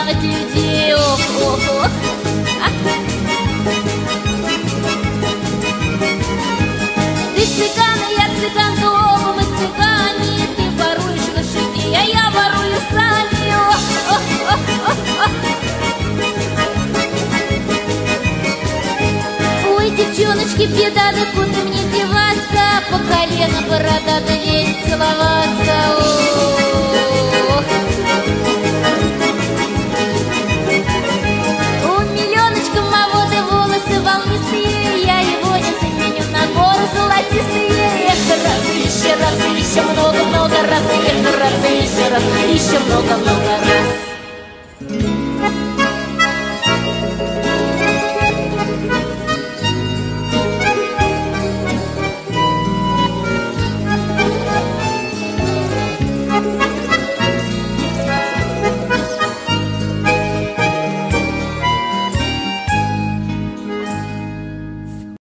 обманывать людей. Ох, ох, ох. Ты цыган, я цыган, то оба мы цыгане. Ты воруешь лошадей, а я ворую сани. Ох, ох, ох, ох, ох. Ой, девчоночки, беда, да куда мне деваться? По колено борода, да лезть раз, еще много-много раз.